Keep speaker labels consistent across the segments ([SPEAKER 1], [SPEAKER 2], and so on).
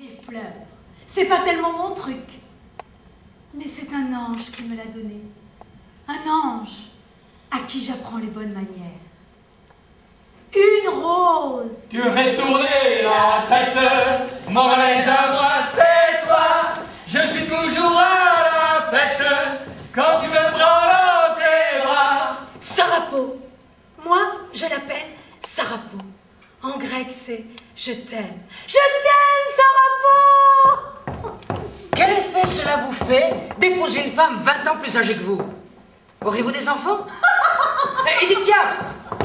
[SPEAKER 1] Les fleurs, c'est pas tellement mon truc. Mais c'est un ange qui me l'a donné. Un ange à qui j'apprends les bonnes manières. Une rose
[SPEAKER 2] Que fait tourner la tête, moi, c'est toi. Je suis toujours à la fête quand tu me prends dans tes bras.
[SPEAKER 1] Sarapo. Moi, je l'appelle Sarapo. En grec, c'est je t'aime. Je t'aime,
[SPEAKER 3] d'épouser une femme 20 ans plus âgée que vous Aurez-vous des enfants? Eh, Edith Piaf,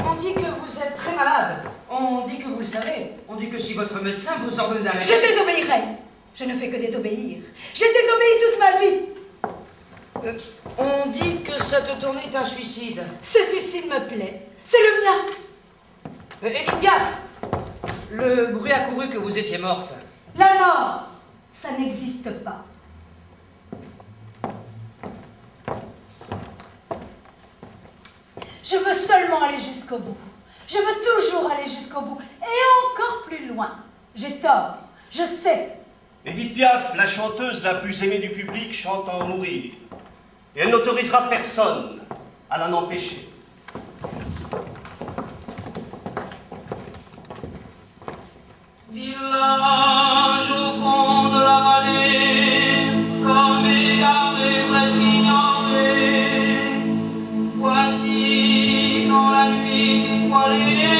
[SPEAKER 3] on dit que vous êtes très malade. On dit que vous le savez. On dit que si votre médecin vous ordonne d'arrêter...
[SPEAKER 1] Je désobéirai. Je ne fais que désobéir. J'ai désobéi toute ma vie.
[SPEAKER 3] Euh, on dit que cette tournée est un suicide.
[SPEAKER 1] Ce suicide me plaît. C'est le mien.
[SPEAKER 3] Euh, Edith Piaf, le bruit a couru que vous étiez morte.
[SPEAKER 1] La mort, ça n'existe pas. Aller jusqu'au bout. Je veux toujours aller jusqu'au bout. Et encore plus loin. J'ai tort. Je sais.
[SPEAKER 4] Edith Piaf, la chanteuse la plus aimée du public, chante en mourir. Et elle n'autorisera personne à l'en empêcher.
[SPEAKER 5] Nuit étoilée,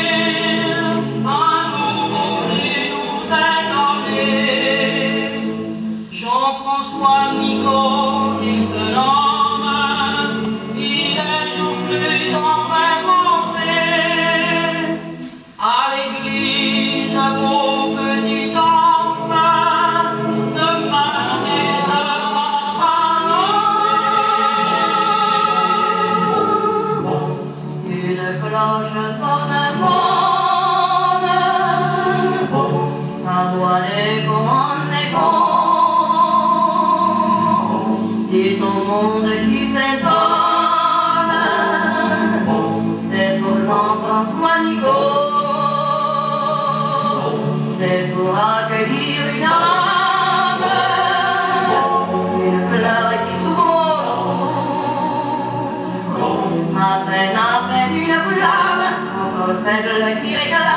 [SPEAKER 5] encore celle qui réclame protection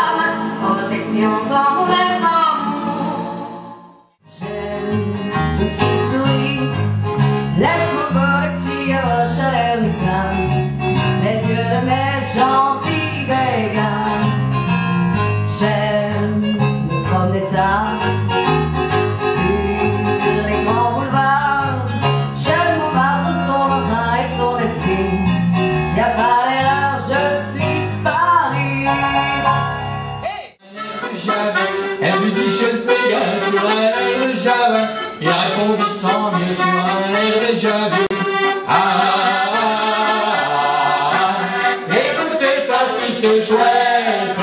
[SPEAKER 2] c'est chouette.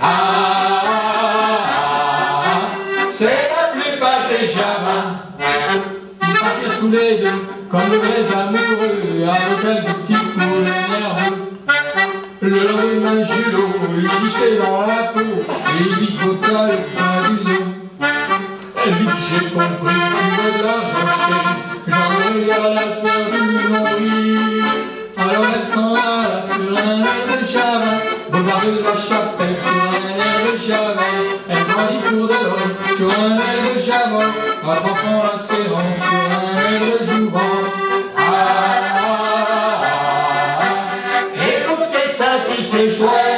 [SPEAKER 2] Ah, ah, ah, ah. c'est la plupart des. Ils partirent tous les deux comme de vrais amoureux à l'hôtel du petit pour nerveux. Le lendemain, Julot lui dit jeter dans la peau et lui frotta le pain du dos. Elle lui dit j'ai compris, tu veux de l'argent chéri, j'en à la soeur du nombril. Alors elle s'en alla Java, de la chapelle sur un air de Java. Elle grandit pour de l'or sur un air de Java, attrapant la séance sur un air de Jouvence. Ah, ah, ah, ah, ah. Écoutez ça si c'est chouette.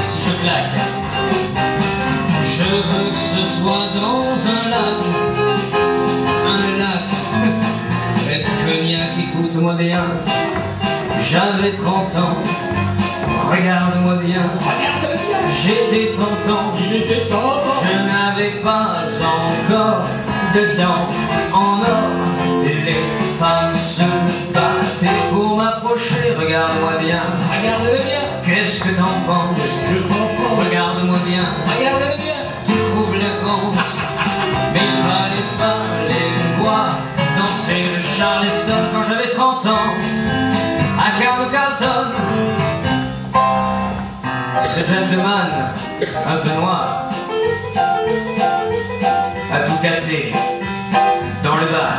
[SPEAKER 2] si je claque. Je veux que ce soit dans un lac, un lac, et cognac, écoute-moi bien, j'avais 30 ans, regarde-moi bien, j'étais tentant, je n'avais pas encore dedans en or, les
[SPEAKER 6] femmes se battaient pour m'approcher, regarde-moi bien.
[SPEAKER 2] Regarde-le bien,
[SPEAKER 6] Qu'est-ce que t'en penses? Regarde-moi bien.
[SPEAKER 2] Regarde-le bien,
[SPEAKER 6] Tu trouves la grosse. Mais il fallait pas les voir. Danser le Charleston quand j'avais 30 ans. À Carlo Carlton. Ce gentleman, un peu noir, a tout cassé dans le bar.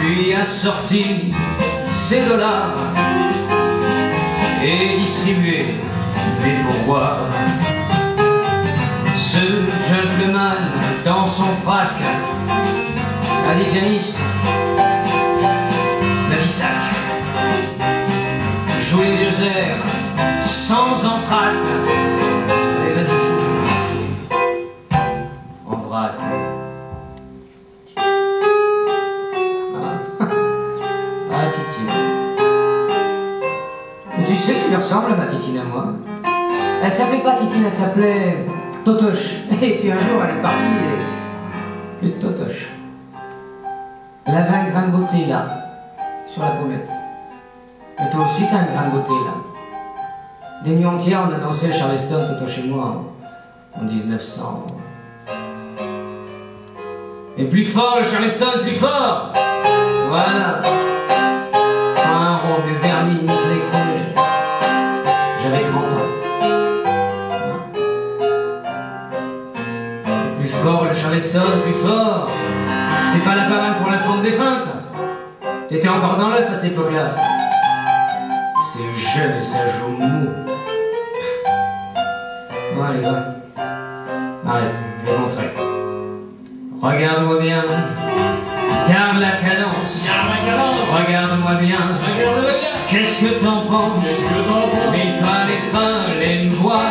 [SPEAKER 6] Puis a sorti ses dollars les pourboires. Ce gentleman, dans son frac, a des pianistes, Elle s'appelait pas Titine, elle s'appelait Totoche. Et puis un jour, elle est partie et plus de Totoche. Elle avait un grain de beauté là, sur la pommette. Et toi aussi, t'as un grain de beauté là. Des nuits entières, on a dansé le Charleston, Totoche et moi, en, en 1900. Et plus fort, le Charleston, plus fort Voilà. Fort le Charleston, plus fort. C'est pas la parade pour la fente défunte. T'étais encore dans l'œuf à cette époque-là. C'est jeune et ça joue mou. Bon, allez, va. Arrête, je vais montrer. Regarde-moi bien. Garde la cadence.
[SPEAKER 2] garde la cadence,
[SPEAKER 6] Regarde-moi bien. Qu'est-ce que t'en penses?
[SPEAKER 2] Que penses?
[SPEAKER 6] Mais il fallait pas les voir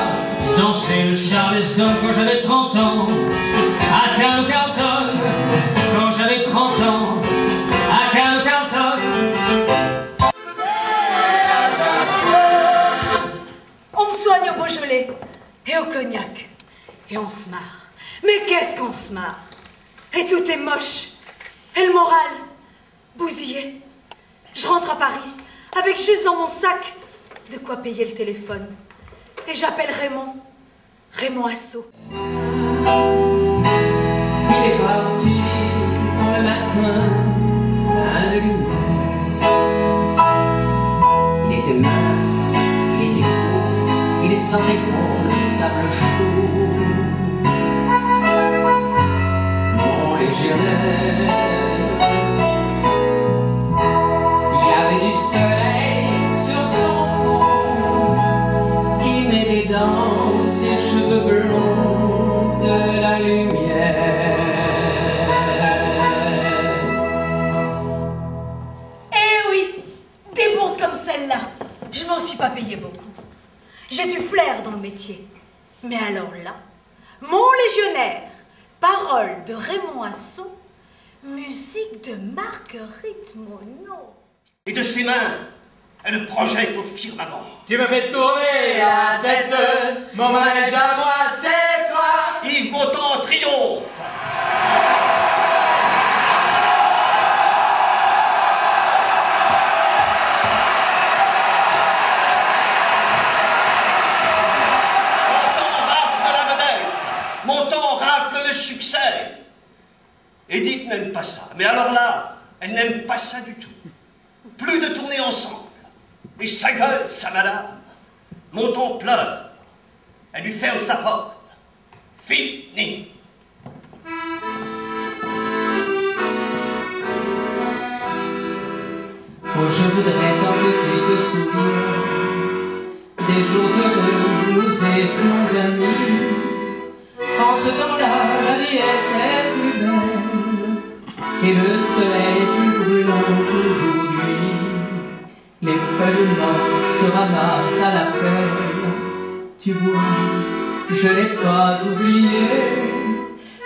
[SPEAKER 6] danser le Charleston quand j'avais 30 ans. À Carlton, quand j'avais 30 ans. À Carlton.
[SPEAKER 1] On soigne au Beaujolais et au cognac. Et on se marre. Mais qu'est-ce qu'on se marre? Et tout est moche. Et le moral, bousillé. Je rentre à Paris avec juste dans mon sac de quoi payer le téléphone. Et j'appelle Raymond. Raymond Assaut.
[SPEAKER 6] Il est parti dans le matin, plein de lumière. Il était mince, il était beau, il sentait bon le sable chaud.
[SPEAKER 1] Mais alors là, mon légionnaire, paroles de Raymond Assaut, musique de Marguerite Monod.
[SPEAKER 7] Et de ses mains, elle projette au firmament.
[SPEAKER 2] Tu me fais tourner la tête, mon manège à moi, c'est toi
[SPEAKER 7] Yves Montand triomphe. Du tout. Plus de tourner ensemble. Et sa gueule, sa madame. Montand pleure. Elle lui ferme sa porte. Fini.
[SPEAKER 6] Oh, je voudrais tant que tu te souviens des jours heureux nous étions amis. En ce temps-là, la vie était plus belle et le soleil qu'aujourd'hui. Les feuilles mortes se ramassent à la pelle. Tu vois, je n'ai pas oublié.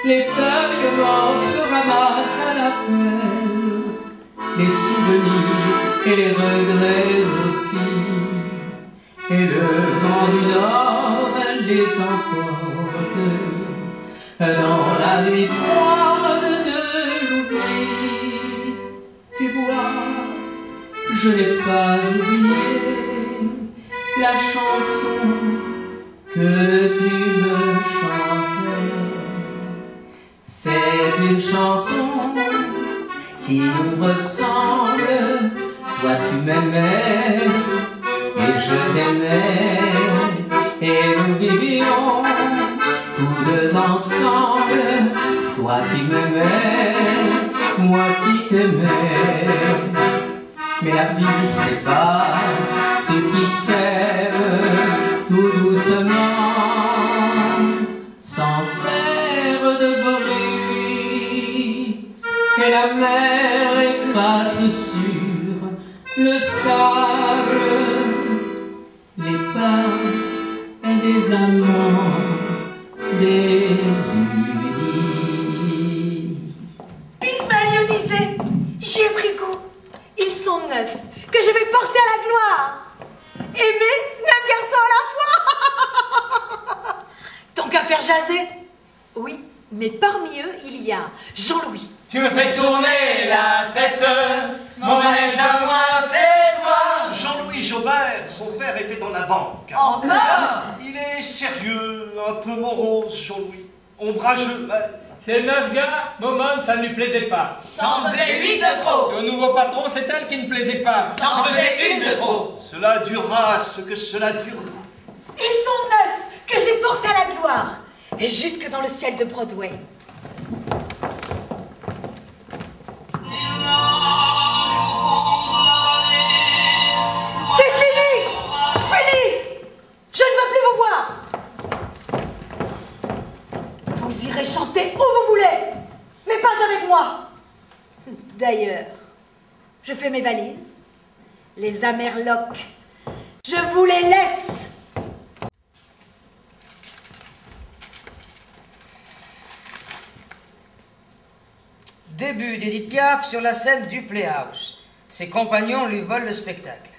[SPEAKER 6] Les feuilles mortes se ramassent à la pelle les souvenirs et les regrets aussi. Et le vent du nord les emporte dans la nuit
[SPEAKER 8] je n'ai pas oublié la chanson que tu me chantais. C'est une chanson qui nous ressemble. Toi tu m'aimais et je t'aimais et nous vivions tous deux ensemble. Toi qui m'aimais, moi qui t'aimais. Mais la vie pas ceux qui s'aiment tout doucement, sans faire de bruit. Et la mer écrase sur le sable les pas et des amants désunis.
[SPEAKER 1] Faire jaser Oui, mais parmi eux, il y a Jean-Louis.
[SPEAKER 2] Tu me fais tourner la tête, mon manège à moi, c'est toi.
[SPEAKER 7] Jean-Louis Jobert, son père était dans la banque.
[SPEAKER 9] Encore
[SPEAKER 7] Il est sérieux, un peu morose, Jean-Louis. Ombrageux, mais
[SPEAKER 10] Ces neuf gars, Momone, ça ne lui plaisait pas.
[SPEAKER 2] Ça en faisait huit de trop.
[SPEAKER 10] Le nouveau patron, c'est elle qui ne plaisait pas.
[SPEAKER 2] Ça en faisait une de trop.
[SPEAKER 7] cela durera ce que cela durera.
[SPEAKER 1] Ils sont neufs, que j'ai portés à la gloire. Et jusque dans le ciel de Broadway. C'est fini Fini Je ne veux plus vous voir Vous irez chanter où vous voulez, mais pas avec moi D'ailleurs, je fais mes valises. Les amerlocs, je vous les laisse
[SPEAKER 3] Piaf sur la scène du Playhouse. Ses compagnons lui volent le spectacle.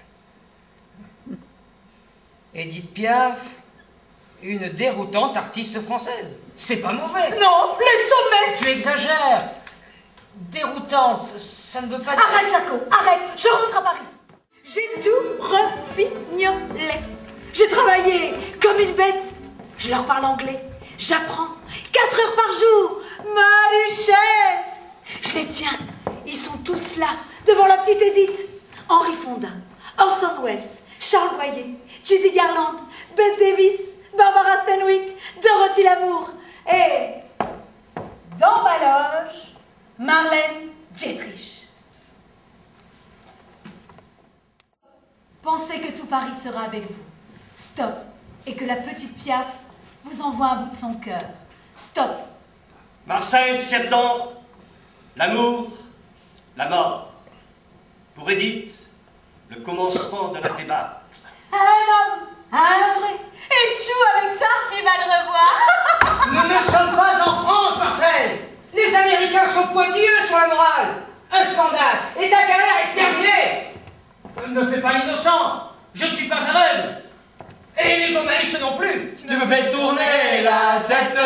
[SPEAKER 3] Edith Piaf, une déroutante artiste française. C'est pas mauvais.
[SPEAKER 1] Non, les sommets
[SPEAKER 3] Tu exagères. Déroutante, ça ne veut pas dire.
[SPEAKER 1] Arrête, Jaco, arrête, je rentre à Paris. J'ai tout refignolé. J'ai travaillé comme une bête. Je leur parle anglais. J'apprends. Quatre heures par jour. Ma duchesse. Les tiens. Ils sont tous là, devant la petite Edith. Henri Fonda, Orson Welles, Charles Boyer, Judy Garland, Bette Davis, Barbara Stanwyck, Dorothy Lamour et, dans ma loge, Marlène Dietrich. Pensez que tout Paris sera avec vous. Stop. Et que la petite Piaf vous envoie un bout de son cœur. Stop.
[SPEAKER 7] Marcel Cerdan, l'amour, la mort. Pour Edith, le commencement de la débâcle.
[SPEAKER 1] Un homme, un vrai, échoue avec ça. Tu vas le revoir.
[SPEAKER 3] Nous ne sommes pas en France, Marcel. Les Américains sont pointilleux sur la morale. Un scandale et ta carrière est terminée. Ne me fais pas l'innocent. Je ne suis pas aveugle. Et les journalistes non plus.
[SPEAKER 10] Tu me fais tourner la tête,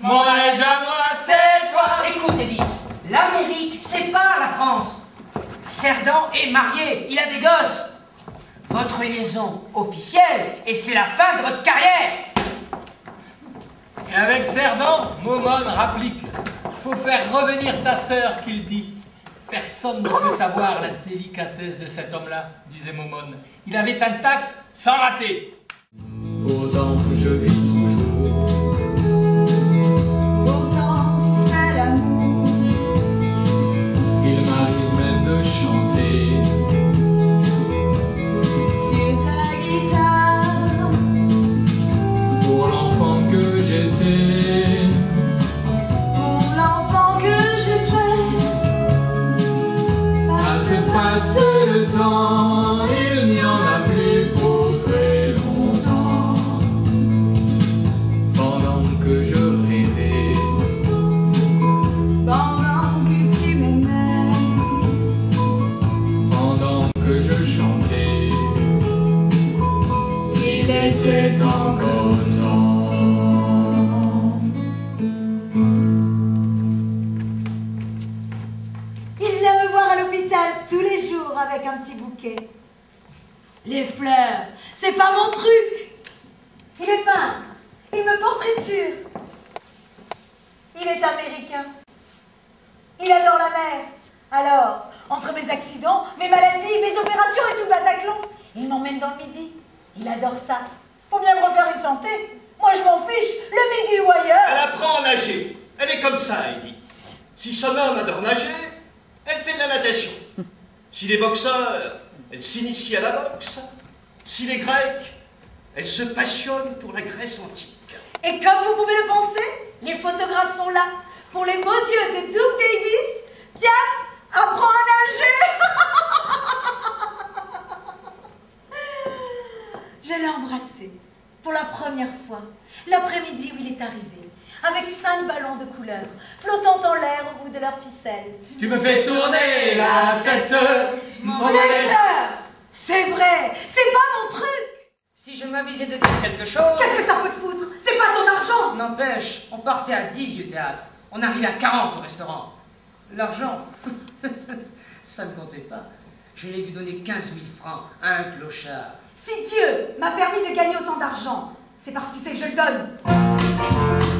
[SPEAKER 10] mon manège à moi, c'est toi.
[SPEAKER 3] Écoute, Edith, l'Amérique sépare la France. Cerdan est marié, il a des gosses. Votre liaison officielle, et c'est la fin de votre carrière.
[SPEAKER 10] Et avec Cerdan, Momone rapplique. Faut faire revenir ta sœur, qu'il dit. Personne ne peut savoir la délicatesse de cet homme-là, disait Momone. Il avait un tact sans rater.
[SPEAKER 8] Pourtant je vis
[SPEAKER 1] dans le midi. Il adore ça. Faut bien me refaire une santé. Moi, je m'en fiche, le midi ou ailleurs.
[SPEAKER 7] Elle apprend à nager. Elle est comme ça, Edith. Si son homme adore nager, elle fait de la natation. S'il est boxeur, elle s'initie à la boxe. S'il est grec, elle se passionne pour la Grèce antique.
[SPEAKER 1] Et comme vous pouvez le penser, les photographes sont là. Pour les beaux yeux de Doug Davis, Piaf apprend à nager. Je l'ai embrassé pour la première fois, l'après-midi où il est arrivé, avec cinq ballons de couleur, flottant en l'air au bout de leurs ficelles.
[SPEAKER 10] Tu me fais tourner la tête, mon
[SPEAKER 1] C'est vrai, c'est pas mon truc
[SPEAKER 3] Si je m'avisais de dire quelque chose.
[SPEAKER 1] Qu'est-ce que ça peut te foutre? C'est pas ton argent
[SPEAKER 3] N'empêche, on partait à 10 du théâtre. On arrivait à 40 au restaurant. L'argent, ça ne comptait pas. Je l'ai vu donner 15 000 francs à un clochard.
[SPEAKER 1] Si Dieu m'a permis de gagner autant d'argent, c'est parce qu'il sait que je le donne.